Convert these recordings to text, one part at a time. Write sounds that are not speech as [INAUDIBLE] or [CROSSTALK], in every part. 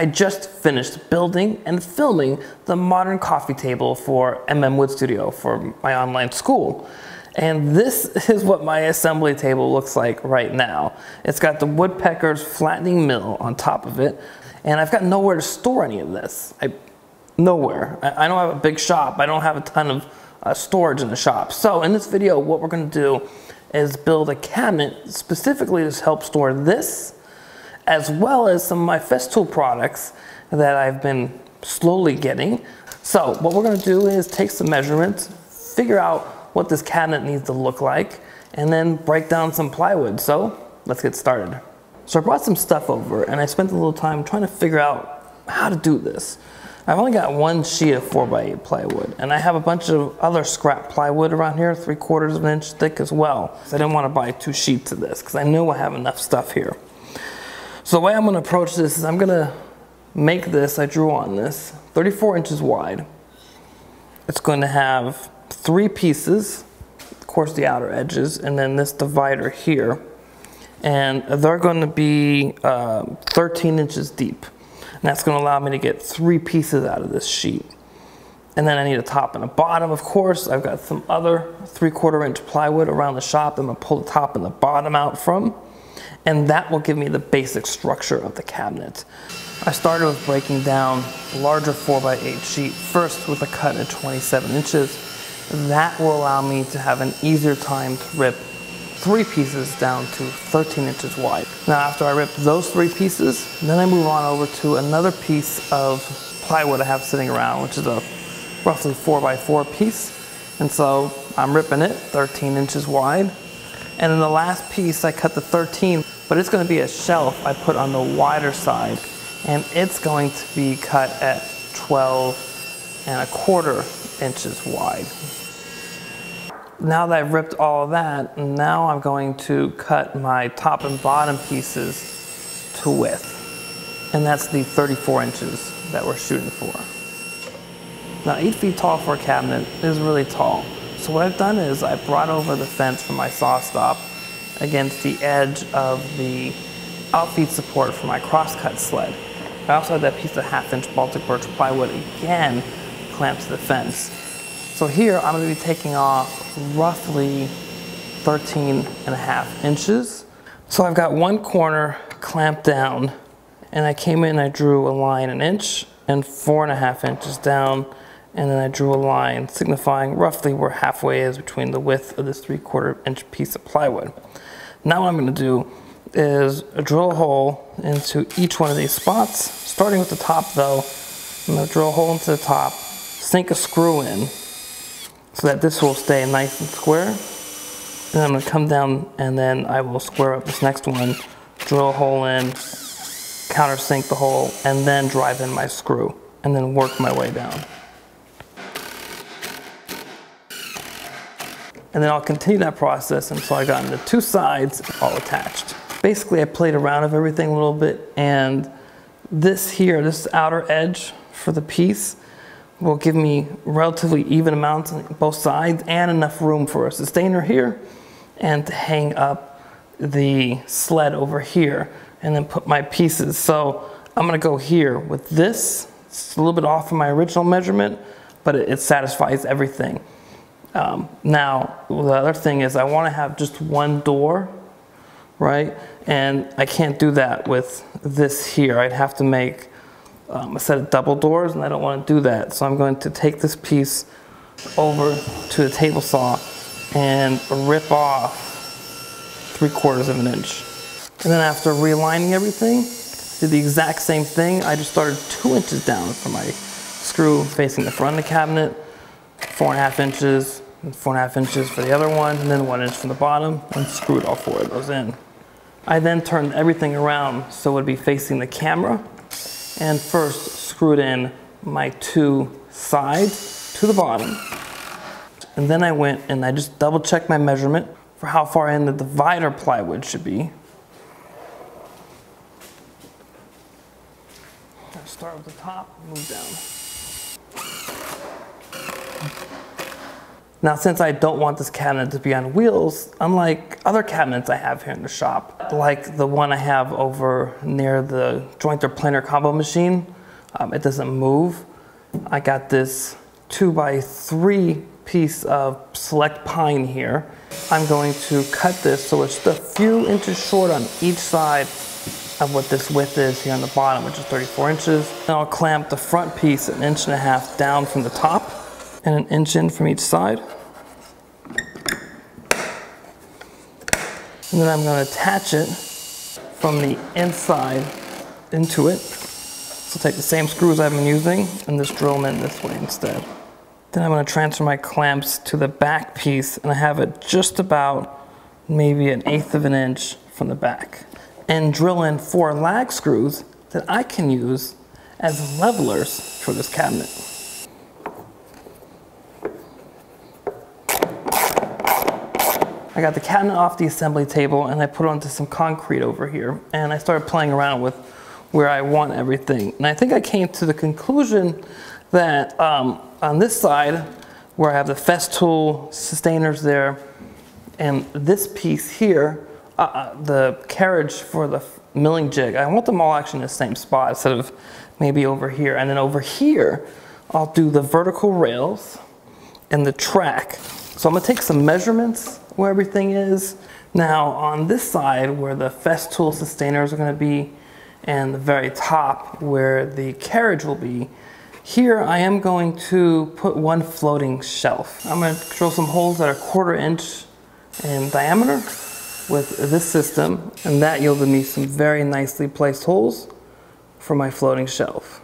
I just finished building and filming the modern coffee table for MM Wood Studio for my online school. And this [LAUGHS] is what my assembly table looks like right now. It's got the Woodpeckers flattening mill on top of it, and I've got nowhere to store any of this. I, nowhere. I, I don't have a big shop. I don't have a ton of uh, storage in the shop. So in this video, what we're gonna do is build a cabinet specifically to help store this, as well as some of my Festool products that I've been slowly getting. So what we're gonna do is take some measurements, figure out what this cabinet needs to look like, and then break down some plywood. So let's get started. So I brought some stuff over and I spent a little time trying to figure out how to do this. I've only got one sheet of 4x8 plywood, and I have a bunch of other scrap plywood around here, three quarters of an inch thick as well. So I didn't want to buy two sheets of this because I knew I have enough stuff here. So the way I'm going to approach this is I'm going to make this, I drew on this, 34 inches wide. It's going to have three pieces, of course the outer edges, and then this divider here. And they're going to be uh, 13 inches deep. And that's going to allow me to get three pieces out of this sheet. And then I need a top and a bottom, of course. I've got some other three quarter inch plywood around the shop I'm gonna pull the top and the bottom out from. And that will give me the basic structure of the cabinet. I started with breaking down larger 4x8 sheet, first with a cut at 27 inches. That will allow me to have an easier time to rip three pieces down to 13 inches wide. Now after I rip those three pieces, then I move on over to another piece of plywood I have sitting around, which is a roughly 4x4 piece. And so I'm ripping it 13 inches wide. And then the last piece, I cut the 13, but it's gonna be a shelf I put on the wider side. And it's going to be cut at 12 and a quarter inches wide now that I've ripped all that, now I'm going to cut my top and bottom pieces to width. And that's the 34 inches that we're shooting for. Now eight feet tall for a cabinet is really tall. So what I've done is I brought over the fence from my SawStop against the edge of the outfeed support for my crosscut sled. I also had that piece of half inch Baltic birch plywood again clamped to the fence. So here I'm going to be taking off roughly 13 and a half inches. So I've got one corner clamped down and I came in I drew a line an inch and four and a half inches down and then I drew a line signifying roughly where halfway is between the width of this three quarter inch piece of plywood. Now what I'm going to do is drill a hole into each one of these spots. Starting with the top though, I'm to drill a hole into the top, sink a screw in, so that this will stay nice and square. And I'm gonna come down and then I will square up this next one, drill a hole in, countersink the hole, and then drive in my screw, and then work my way down. And then I'll continue that process until I got the two sides all attached. Basically, I played around with everything a little bit, and this here, this outer edge for the piece, will give me relatively even amounts on both sides and enough room for a Systainer here and to hang up the sled over here and then put my pieces. So I'm gonna go here with this. It's a little bit off from my original measurement, but it, it satisfies everything. Um, now, the other thing is I wanna have just one door, right? And I can't do that with this here. I'd have to make um, a set of double doors and I don't want to do that. So I'm going to take this piece over to the table saw and rip off three quarters of an inch. And then after realigning everything, did the exact same thing. I just started two inches down from my screw facing the front of the cabinet, four and a half inches, and four and a half inches for the other one, and then one inch from the bottom, and screwed all four of those in. I then turned everything around so it would be facing the camera and first screwed in my two sides to the bottom. And then I went and I just double checked my measurement for how far in the divider plywood should be. Start with the top, move down. Now, since I don't want this cabinet to be on wheels, unlike other cabinets I have here in the shop, like the one I have over near the jointer planer combo machine, um, it doesn't move. I got this two by three piece of select pine here. I'm going to cut this so it's a few inches short on each side of what this width is here on the bottom, which is 34 inches. Then I'll clamp the front piece an inch and a half down from the top and an inch in from each side. And then I'm going to attach it from the inside into it. So take the same screws I've been using and just drill them in this way instead. Then I'm going to transfer my clamps to the back piece and I have it just about maybe an eighth of an inch from the back. And drill in four lag screws that I can use as levelers for this cabinet. I got the cabinet off the assembly table and I put it onto some concrete over here and I started playing around with where I want everything. And I think I came to the conclusion that um, on this side, where I have the Festool Systainers there, and this piece here, uh, uh the carriage for the milling jig, I want them all actually in the same spot instead of maybe over here. And then over here, I'll do the vertical rails and the track. So I'm gonna take some measurements where everything is. Now on this side where the Festool Systainers are gonna be and the very top where the carriage will be, here I am going to put one floating shelf. I'm gonna drill some holes that are quarter inch in diameter with this system and that yielded me some very nicely placed holes for my floating shelf.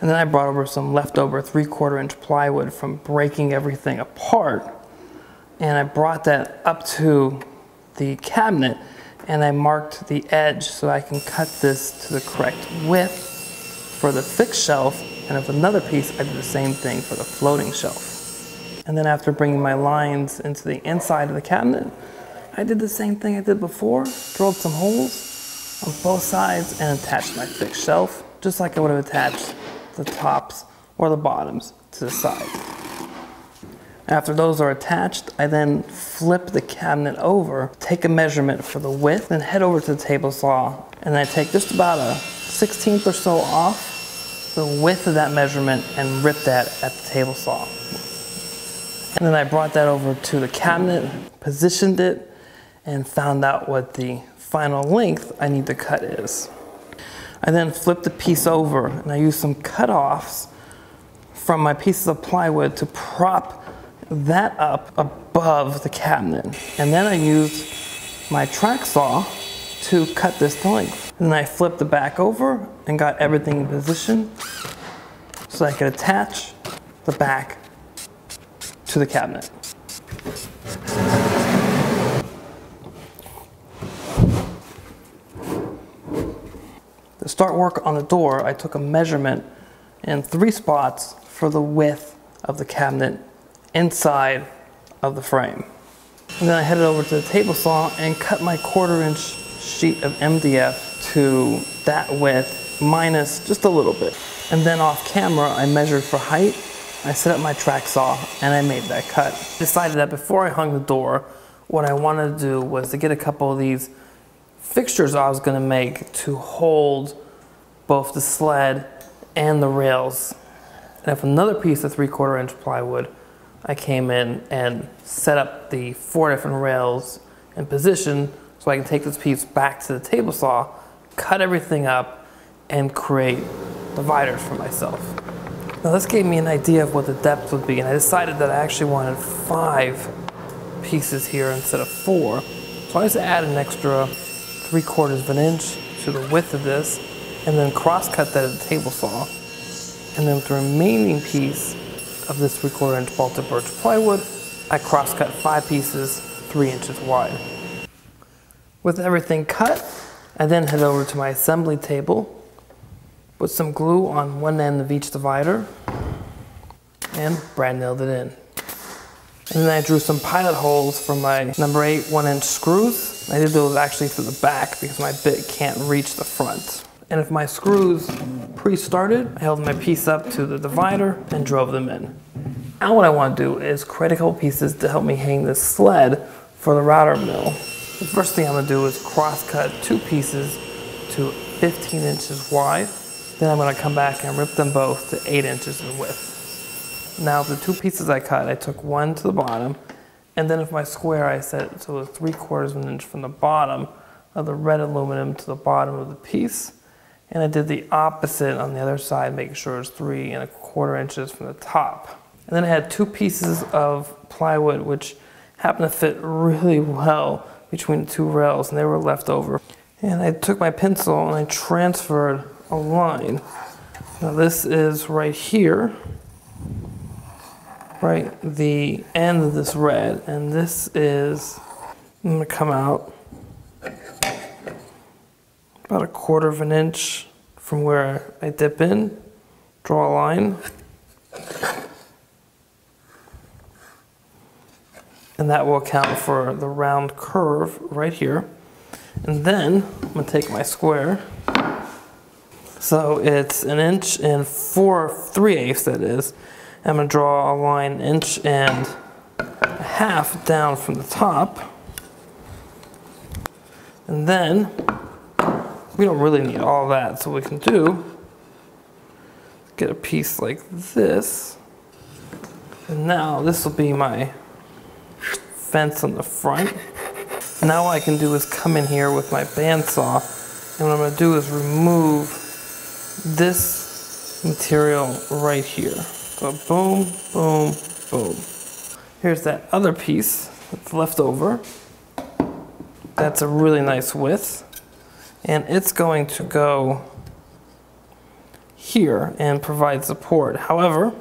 And then I brought over some leftover three quarter inch plywood from breaking everything apart and I brought that up to the cabinet and I marked the edge so I can cut this to the correct width for the fixed shelf and of another piece I did the same thing for the floating shelf. And then after bringing my lines into the inside of the cabinet, I did the same thing I did before, drilled some holes on both sides and attached my fixed shelf, just like I would have attached the tops or the bottoms to the side. After those are attached, I then flip the cabinet over, take a measurement for the width, then head over to the table saw, and I take just about a 16th or so off the width of that measurement and rip that at the table saw. And then I brought that over to the cabinet, positioned it, and found out what the final length I need to cut is. I then flip the piece over and I use some cutoffs from my pieces of plywood to prop that up above the cabinet. And then I used my track saw to cut this to length. And then I flipped the back over and got everything in position so I could attach the back to the cabinet. To start work on the door, I took a measurement in three spots for the width of the cabinet inside of the frame. And then I headed over to the table saw and cut my quarter inch sheet of MDF to that width minus just a little bit. And then off camera, I measured for height, I set up my track saw and I made that cut. Decided that before I hung the door, what I wanted to do was to get a couple of these fixtures I was gonna make to hold both the sled and the rails. And have another piece of three quarter inch plywood I came in and set up the four different rails in position so I can take this piece back to the table saw, cut everything up, and create dividers for myself. Now this gave me an idea of what the depth would be, and I decided that I actually wanted five pieces here instead of four. So I just add an extra three quarters of an inch to the width of this, and then cross cut that at the table saw. And then with the remaining piece, of this inch Baltic birch plywood, I cross cut five pieces, three inches wide. With everything cut, I then head over to my assembly table, put some glue on one end of each divider, and brad nailed it in. And then I drew some pilot holes for my number eight one inch screws. I did those actually for the back because my bit can't reach the front. And if my screws pre-started, I held my piece up to the divider and drove them in. Now what I want to do is create a couple pieces to help me hang this sled for the router mill. The first thing I'm going to do is cross cut two pieces to 15 inches wide. Then I'm going to come back and rip them both to 8 inches in width. Now the two pieces I cut, I took one to the bottom and then with my square I set it to it's 3 quarters of an inch from the bottom of the red aluminum to the bottom of the piece. And I did the opposite on the other side, making sure it's three and a quarter inches from the top. And then I had two pieces of plywood, which happened to fit really well between the two rails, and they were left over. And I took my pencil and I transferred a line. Now this is right here, right the end of this red, and this is, I'm gonna come out about a quarter of an inch from where I dip in, draw a line. And that will account for the round curve right here. And then I'm gonna take my square. So it's an inch and four, three eighths that is. I'm gonna draw a line inch and a half down from the top. And then we don't really need all that, so what we can do get a piece like this. And now this will be my fence on the front. Now what I can do is come in here with my bandsaw and what I'm gonna do is remove this material right here. So boom, boom, boom. Here's that other piece that's left over. That's a really nice width and it's going to go here and provide support. However,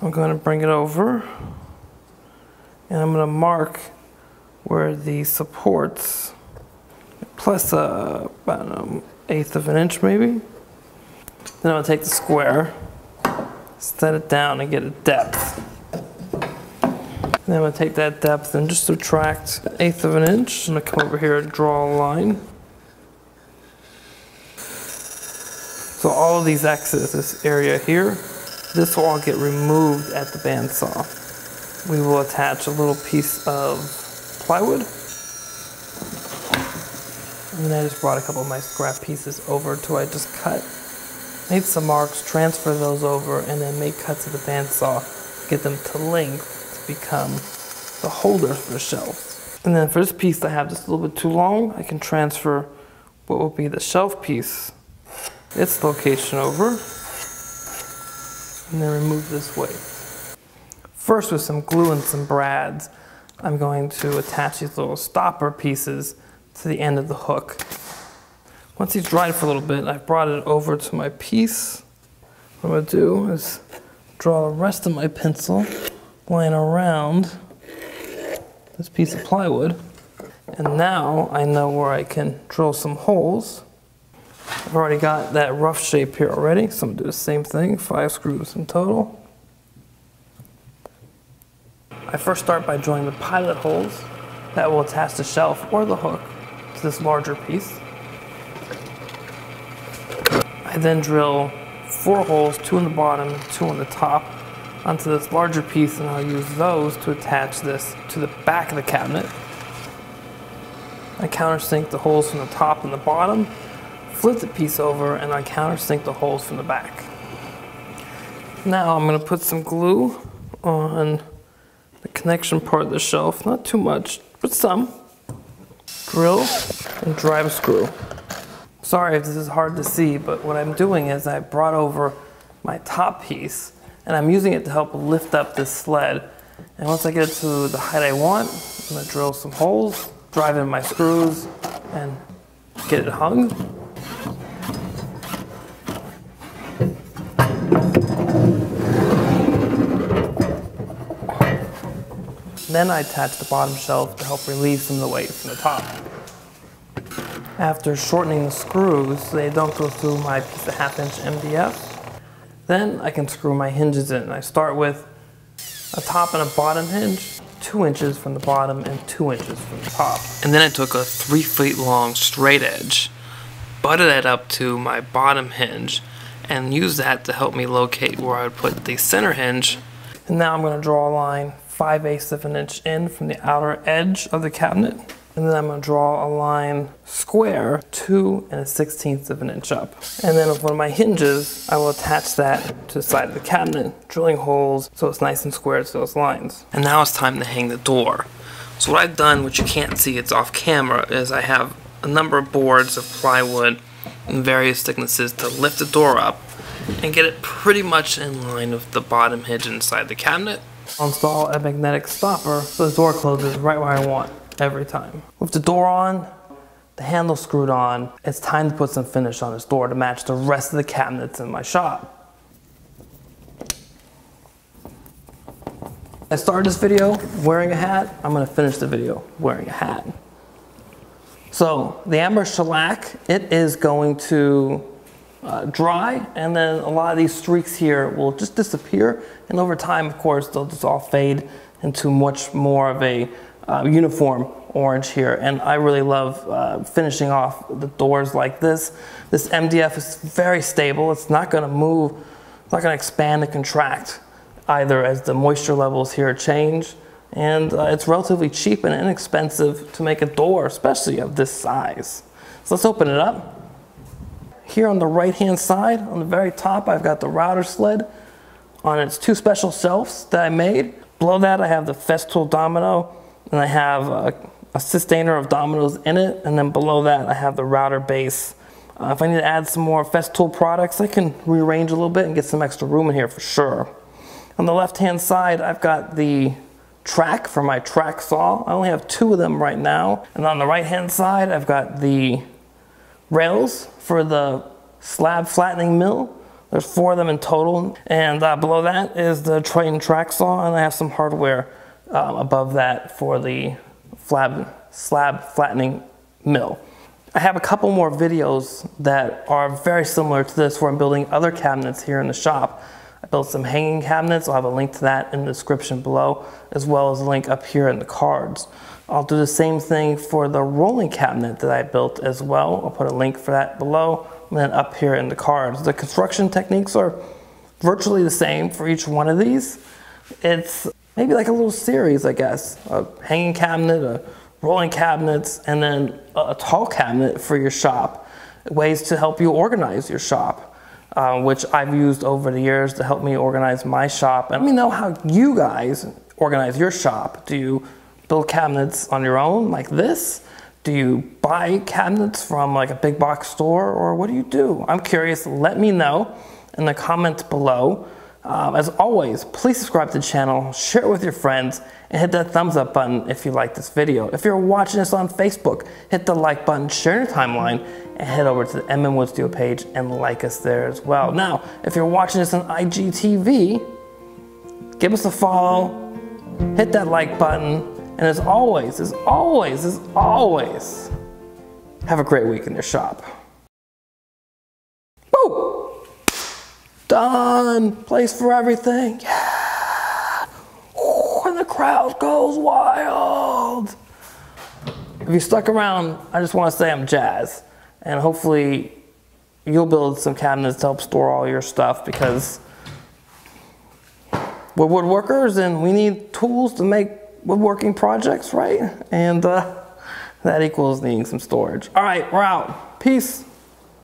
I'm going to bring it over and I'm going to mark where the supports plus a, about an eighth of an inch maybe. Then to take the square, set it down and get a depth. Then I'm gonna take that depth and just subtract an eighth of an inch. I'm gonna come over here and draw a line. So all of these X's, this area here, this will all get removed at the bandsaw. We will attach a little piece of plywood. And then I just brought a couple of my scrap pieces over to I just cut. Made some marks, transfer those over, and then make cuts of the bandsaw, get them to length become the holder for the shelf. And then for this piece I have just a little bit too long, I can transfer what will be the shelf piece, its location over, and then remove this weight. First with some glue and some brads, I'm going to attach these little stopper pieces to the end of the hook. Once he's dried for a little bit, I've brought it over to my piece. What I'm gonna do is draw the rest of my pencil line around this piece of plywood. And now I know where I can drill some holes. I've already got that rough shape here already, so I'm gonna do the same thing, five screws in total. I first start by drilling the pilot holes that will attach the shelf or the hook to this larger piece. I then drill four holes, two in the bottom, two on the top, onto this larger piece and I'll use those to attach this to the back of the cabinet. I countersink the holes from the top and the bottom, flip the piece over and I countersink the holes from the back. Now I'm going to put some glue on the connection part of the shelf, not too much, but some. Drill and drive screw. Sorry if this is hard to see, but what I'm doing is I brought over my top piece and I'm using it to help lift up this sled. And once I get it to the height I want, I'm gonna drill some holes, drive in my screws, and get it hung. Then I attach the bottom shelf to help relieve some of the weight from the top. After shortening the screws, they don't go through my piece of half inch MDF, then I can screw my hinges in. I start with a top and a bottom hinge, two inches from the bottom and two inches from the top. And then I took a three feet long straight edge, butted it up to my bottom hinge, and use that to help me locate where I would put the center hinge. And now I'm going to draw a line 5 eighths of an inch in from the outer edge of the cabinet. And then I'm to draw a line square 2 and a 16th of an inch up. And then with one of my hinges, I will attach that to the side of the cabinet, drilling holes so it's nice and square to those lines. And now it's time to hang the door. So what I've done, which you can't see, it's off camera, is I have a number of boards of plywood in various thicknesses to lift the door up and get it pretty much in line with the bottom hinge inside the cabinet. I'll install a magnetic stopper so the door closes right where I want every time. With the door on, the handle screwed on, it's time to put some finish on this door to match the rest of the cabinets in my shop. I started this video wearing a hat, I'm gonna finish the video wearing a hat. So the amber shellac, it is going to uh, dry and then a lot of these streaks here will just disappear and over time of course they'll just all fade into much more of a uh, uniform orange here and I really love uh, finishing off the doors like this. This MDF is very stable, it's not going to move, it's not going to expand and contract either as the moisture levels here change and uh, it's relatively cheap and inexpensive to make a door, especially of this size. So let's open it up. Here on the right hand side, on the very top, I've got the router sled on its two special shelves that I made. Below that, I have the Festool domino, and I have a, a Systainer of dominoes in it, and then below that, I have the router base. Uh, if I need to add some more Festool products, I can rearrange a little bit and get some extra room in here for sure. On the left hand side, I've got the track for my track saw. I only have two of them right now. And on the right hand side, I've got the rails for the slab flattening mill. There's four of them in total. And uh, below that is the Triton track saw. And I have some hardware um, above that for the flab, slab flattening mill. I have a couple more videos that are very similar to this where I'm building other cabinets here in the shop. I built some hanging cabinets. I'll have a link to that in the description below, as well as a link up here in the cards. I'll do the same thing for the rolling cabinet that I built as well. I'll put a link for that below and then up here in the cards. The construction techniques are virtually the same for each one of these. It's maybe like a little series, I guess. A hanging cabinet, a rolling cabinets, and then a tall cabinet for your shop. Ways to help you organize your shop uh, which I've used over the years to help me organize my shop. And let me know how you guys organize your shop. Do you build cabinets on your own like this? Do you buy cabinets from like a big box store or what do you do? I'm curious, let me know in the comments below. Um, as always, please subscribe to the channel, share it with your friends, and hit that thumbs up button if you like this video. If you're watching this on Facebook, hit the like button, share your timeline, and head over to the MM Wood Studio page and like us there as well. Now, if you're watching this on IGTV, give us a follow, hit that like button, and as always, as always, as always, have a great week in your shop. Done. Place for everything. Yeah. Ooh, and the crowd goes wild. If you stuck around, I just want to say I'm Jazz. And hopefully you'll build some cabinets to help store all your stuff because we're woodworkers and we need tools to make woodworking projects, right? And uh, that equals needing some storage. All right, we're out. Peace.